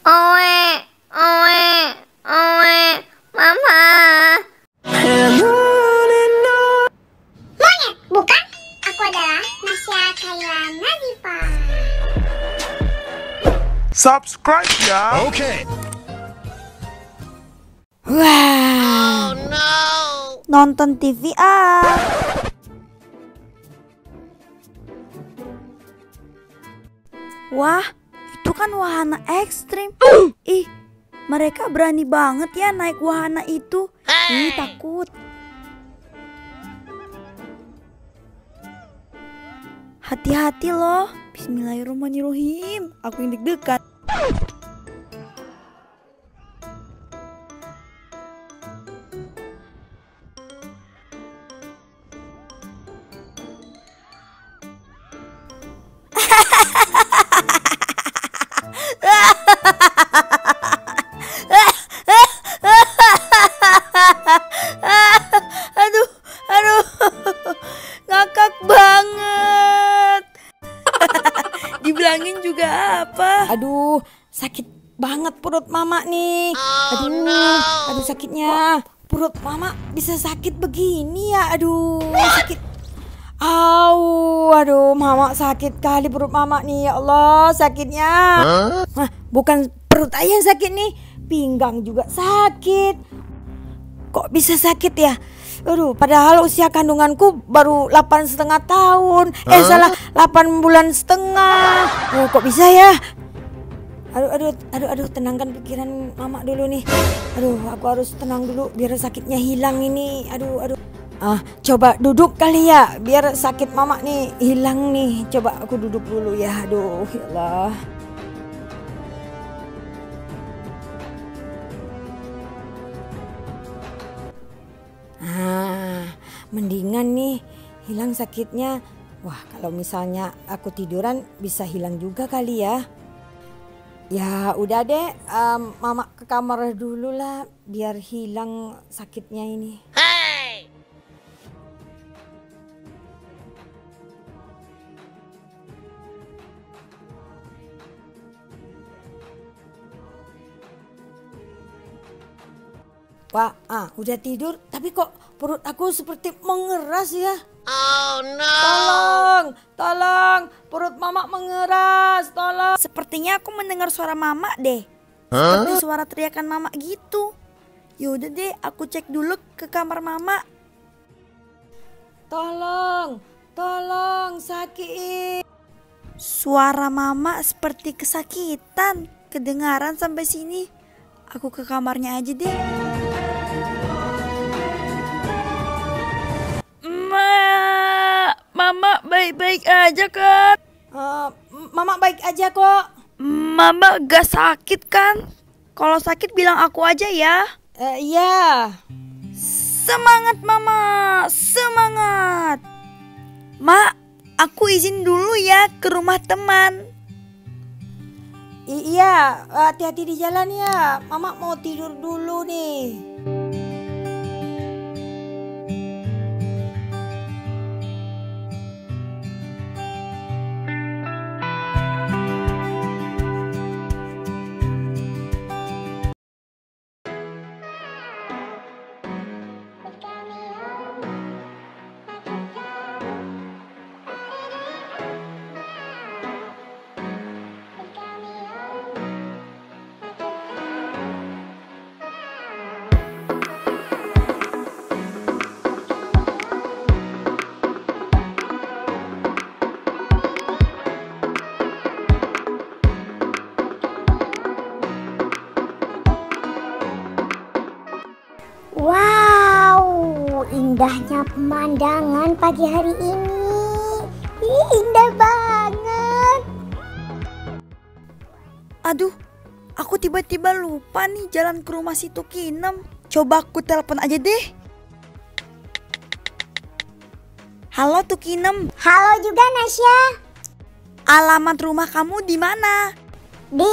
Oe, oe, oe, mama. Monyet, bukan? Aku adalah Nasya Kaila Nazifa. Subscribe ya. Okay. Wah. Nonton TV ah. Wah, itu kan wahana ekstrim. Ih, mereka berani banget ya naik wahana itu. Ih, takut. Hati-hati loh. Bismillahirrahmanirrahim. Aku yang deg-degan. Apa? Aduh, sakit banget perut mama nih. Aduh, aduh sakitnya. Perut mama bisa sakit begini ya. Aduh, sakit. Au, aduh, mama sakit kali perut mama nih. Ya Allah, sakitnya. Hah, bukan perut aja yang sakit nih, pinggang juga sakit. Kok bisa sakit ya? Aduh, padahal usia kandunganku baru 8 setengah tahun. Eh salah, 8 bulan setengah. Oh, kok bisa ya? Aduh, aduh, aduh, aduh, tenangkan pikiran mama dulu nih. Aduh, aku harus tenang dulu biar sakitnya hilang ini. Aduh, aduh. Ah, coba duduk kali ya, biar sakit mama nih hilang nih. Coba aku duduk dulu ya. Aduh, ya Allah. Mendingan nih hilang sakitnya. Wah, kalau misalnya aku tiduran bisa hilang juga kali ya. Ya udah deh, em, mama ke kamar dulu lah biar hilang sakitnya ini. Wah, ah, udah tidur, tapi kok perut aku seperti mengeras ya? Oh no! Tolong, tolong, perut mama mengeras, tolong. Sepertinya aku mendengar suara mama deh. Seperti suara teriakan mama gitu. Yaudah deh, aku cek dulu ke kamar mama. Tolong, tolong, sakit. Suara mama seperti kesakitan, kedengaran sampai sini. Aku ke kamarnya aja deh. Baik-baik aja kan? mama baik aja kok. Mama gak sakit kan? Kalau sakit bilang aku aja ya. iya. Semangat mama, semangat. Ma, aku izin dulu ya ke rumah teman. iya, hati-hati di jalan ya. Mama mau tidur dulu nih. Pemandangan pagi hari ini. Ih, indah banget. Aduh, aku tiba-tiba lupa nih jalan ke rumah si Tukinem. Coba aku telepon aja deh. Halo Tukinem, Halo juga Nasya. alamat rumah kamu di mana? Di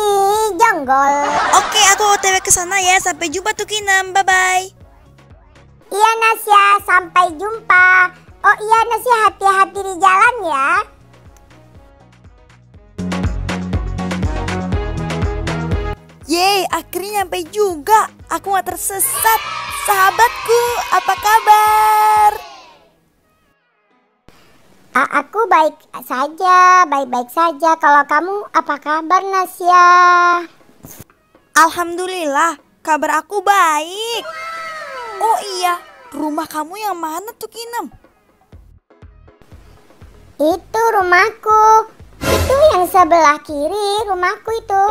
Jonggol. Oke, aku OTW ke sana ya. Sampai jumpa Tukinem. Bye bye. Iya Nasya, sampai jumpa. Oh iya Nasya, hati-hati di jalan ya. akhirnya nyampe juga. Aku gak tersesat. Sahabatku, apa kabar? A- aku baik saja, baik-baik saja. Kalau kamu apa kabar Nasya? Alhamdulillah, kabar aku baik. Oh iya, rumah kamu yang mana tuh Kinem? Itu rumahku. Itu yang sebelah kiri rumahku itu.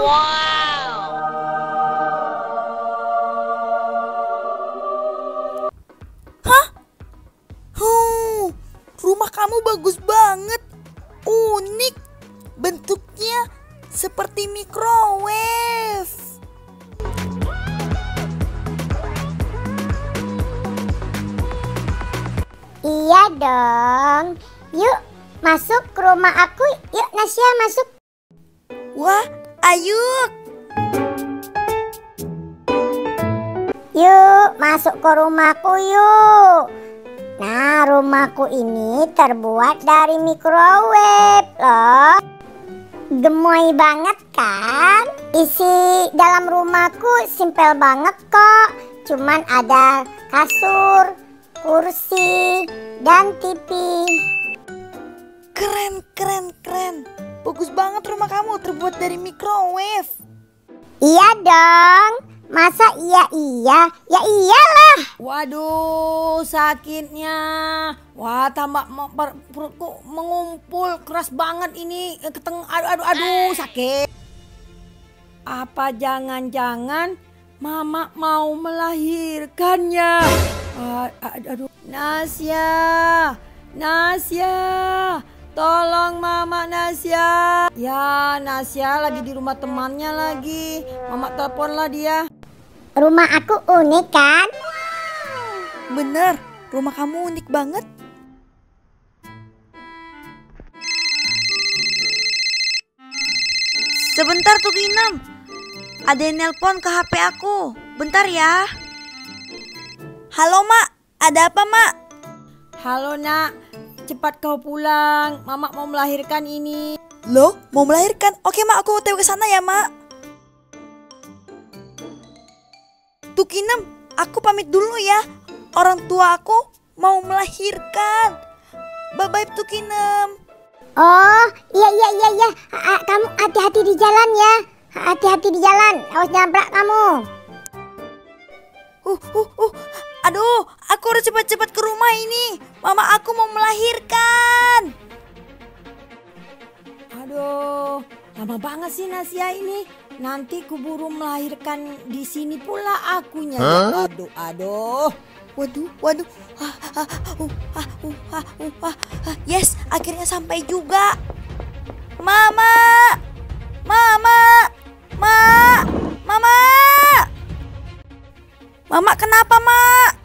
Huh, rumah kamu bagus banget. Unik. Bentuknya seperti microwave. Iya dong. Yuk masuk ke rumah aku. Yuk Nasya masuk. Wah, ayo. Yuk masuk ke rumahku yuk. Nah rumahku ini terbuat dari microwave loh. Gemoy banget kan? Isi dalam rumahku simpel banget kok. Cuman ada kasur, kursi, dan TV. Keren, keren, keren. Bagus banget rumah kamu terbuat dari microwave. Iya dong. Masa iya iya? Ya iyalah. Waduh, sakitnya. Wah, tambah perutku mengumpul keras banget ini. Eh, Keteng, aduh, aduh, aduh, sakit. Apa jangan-jangan Mama mau melahirkannya? Ah, aduh, aduh. Nasya, Nasya, tolong Mama Nasya. Ya, Nasya lagi di rumah temannya lagi. Mama teleponlah dia. Rumah aku unik kan? Bener, rumah kamu unik banget. Sebentar tuh Kinam. Ada yang nelpon ke HP aku. Bentar ya. Halo Mak, ada apa Mak? Halo Nak, cepat kau pulang. Mama mau melahirkan ini. Loh, mau melahirkan? Oke Mak, aku otw ke sana ya Mak. Tuh Kinem, aku pamit dulu ya. Orang tua aku mau melahirkan. Bye-bye tuh Kinem. Oh, iya iya iya iya. A- a- Kamu hati-hati di jalan ya. Hati-hati di jalan. Awas nabrak kamu. Uh, uh, uh. Aduh, aku harus cepat-cepat ke rumah ini. Mama aku mau melahirkan. Aduh, lama banget sih Nasia ini. Nanti kuburu melahirkan di sini pula akunya. ya. Aduh, aduh. Waduh, waduh. Ah, ah, uh, ah, uh, ah, uh, ah, ah. Yes, akhirnya sampai juga. Mama! Mama! Ma! Mama! Mama kenapa, Mak?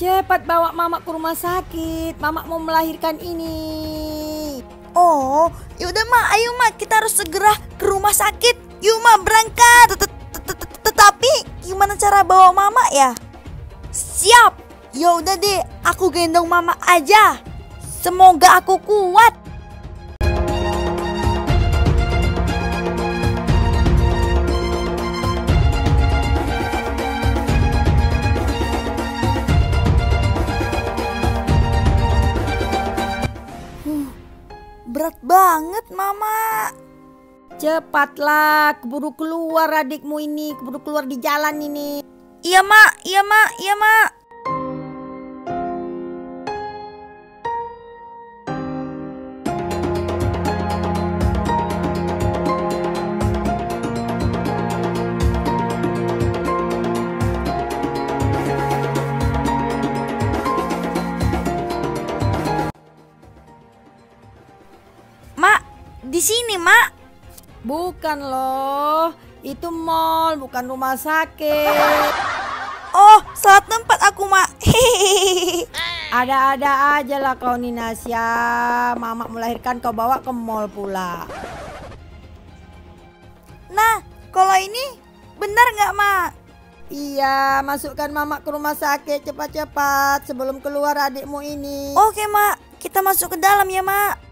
Cepat bawa Mama ke rumah sakit. Mama mau melahirkan ini. Oh, yaudah Mak, ayo Mak, kita harus segera ke rumah sakit. Yuk Mak, berangkat. Tet- tet- tet- tet- Tetapi gimana cara bawa Mama ya? Siap. Yaudah deh, aku gendong Mama aja. Semoga aku kuat. Cepatlah, keburu keluar adikmu ini, keburu keluar di jalan ini. Iya, Mak. Iya, Mak. Iya, Mak. Mak, di sini, Mak. Bukan loh, itu mall, bukan rumah sakit. Oh, salah tempat aku, Mak. Ada-ada aja lah kau nih Nasya. Mama melahirkan kau bawa ke mall pula. Nah, kalau ini benar nggak, Mak? Iya, masukkan Mama ke rumah sakit cepat-cepat sebelum keluar adikmu ini. Oke, Mak. Kita masuk ke dalam ya, Mak.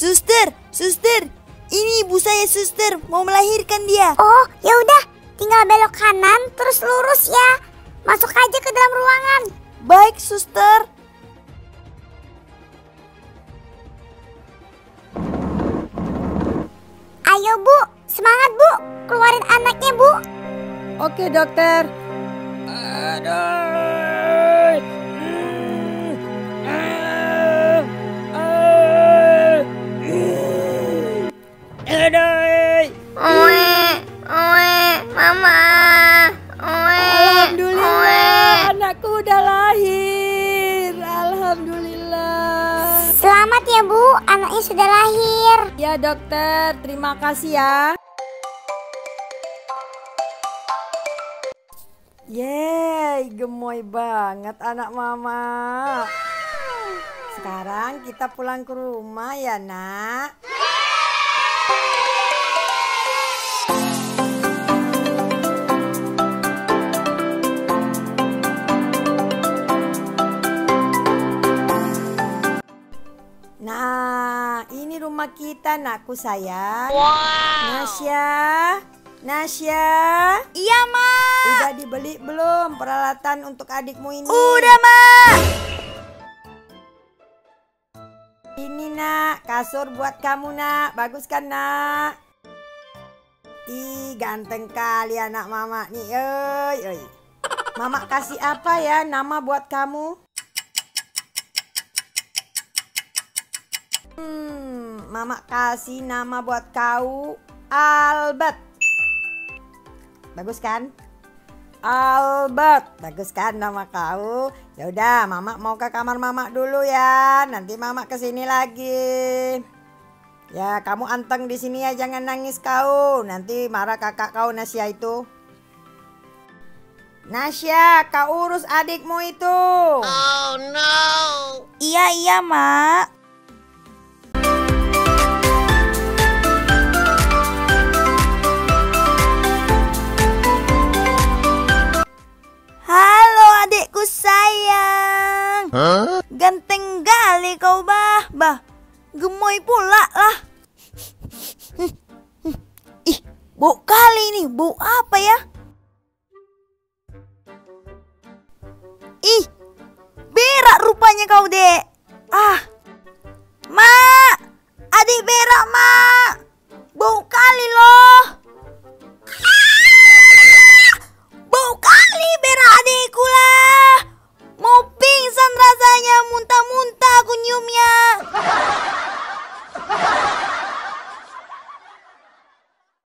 Suster, suster, ini ibu saya suster mau melahirkan dia. Oh, ya udah, tinggal belok kanan terus lurus ya. Masuk aja ke dalam ruangan. Baik suster. Ayo Bu, semangat Bu, keluarin anaknya Bu. Oke dokter. Oe, Anakku udah lahir. Alhamdulillah. Selamat ya Bu, anaknya sudah lahir. Ya dokter, terima kasih ya. Yeay, gemoy banget anak mama. Sekarang kita pulang ke rumah ya nak. Kita nakku sayang. Nasya, Nasya. Iya, Ma. Udah dibeli belum peralatan untuk adikmu ini? Udah, Ma. Ini, Nak, kasur buat kamu, Nak. Bagus kan, Nak? Ih, ganteng kali anak Mama nih. Oi, oi. Mama kasih apa ya nama buat kamu? Hmm, Mama kasih nama buat kau Albert. Bagus kan? Albert, bagus kan nama kau? Ya udah, Mama mau ke kamar Mama dulu ya. Nanti Mama ke sini lagi. Ya, kamu anteng di sini ya, jangan nangis kau. Nanti marah kakak kau Nasya itu. Nasya, kau urus adikmu itu. Iya iya mak. Bau apa ya?